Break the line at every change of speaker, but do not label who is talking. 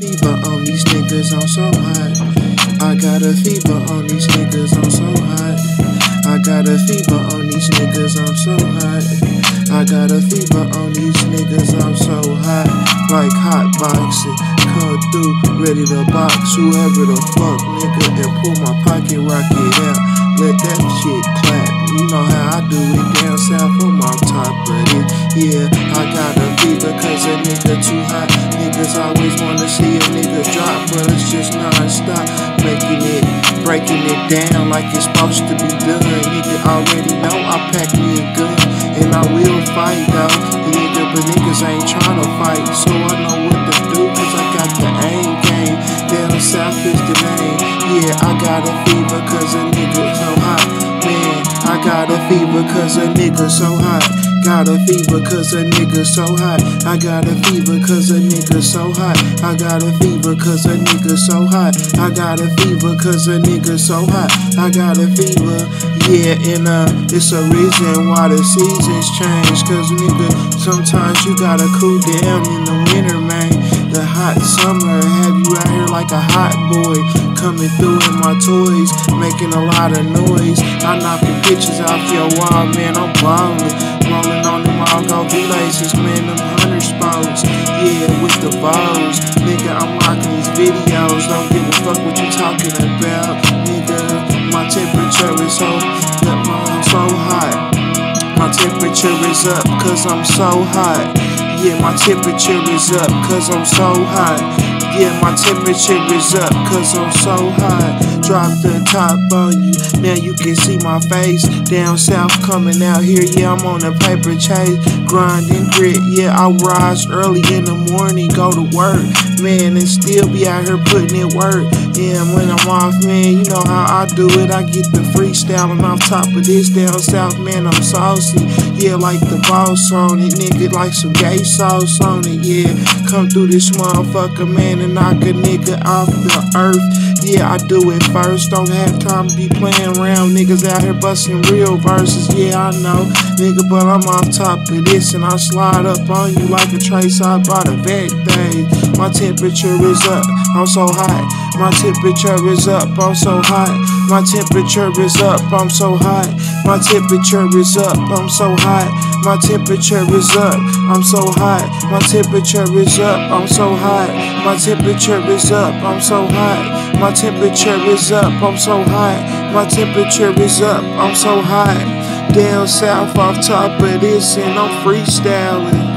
Fever on these niggas, I'm so hot. I got a fever on these niggas, I'm so hot. I got a fever on these niggas, I'm so hot. I got a fever on these niggas, I'm so hot. Like hot boxing, come through, ready to box whoever the fuck, nigga, and pull my pocket rocket out. Let that shit clap. You know how I do it down south from on top of it. Yeah, see a nigga drop, but it's just non-stop. Making it, breaking it down like it's supposed to be done. Nigga already know I pack me a gun, and I will fight though. Nigga, but niggas ain't tryna fight, so I know what to do, cause I got the aim game. Down south is the name. Yeah, I got a fever cause a cause a nigga so hot. Got a fever cause a nigga so hot. I got a fever cause a nigga so hot. I got a fever cause a nigga so hot. I got a fever cause a nigga so hot. I got a fever. Yeah, and uh, it's a reason why the seasons change. Cause nigga, sometimes you gotta cool down in the winter, man. The hot summer have you out here like a hot boy. Coming through in my toys, making a lot of noise. I knocking pictures off your wall, man. I'm ballin'. Rolling on them all go laces, man, them hunter spots. Yeah, with the balls. Nigga, I'm rocking these videos. Don't give a fuck what you talking about. Nigga, my temperature is so, I'm so hot. My temperature is up, cause I'm so hot. Yeah, my temperature is up, cause I'm so hot. Yeah, my temperature is up, cause I'm so hot. Drop the top on you, now you can see my face. Down south coming out here, yeah, I'm on a paper chase. Grinding grit, yeah, I rise early in the morning, go to work, man, and still be out here putting in work. Yeah, when I'm off, man, you know how I do it. I get the freestyling off top of this down south, man, I'm saucy. Yeah, like the boss on it, nigga, like some gay sauce on it, yeah. Come through this motherfucker, man and knock a nigga off the earth. Yeah, I do it first. Don't have time to be playing around. Niggas out here busting real verses. Yeah, I know. Nigga, but I'm on top of this and I slide up on you like a trace I bought a vet thing. My temperature is up. I'm so hot. My temperature is up. I'm so hot. My temperature is up. I'm so hot. My temperature is up. I'm so hot. My temperature is up. I'm so hot. My temperature is up. I'm so hot. My temperature is up. I'm so hot. My temperature is up. I'm so hot. My temperature is up. I'm so hot. Down south off top of this and I'm freestyling.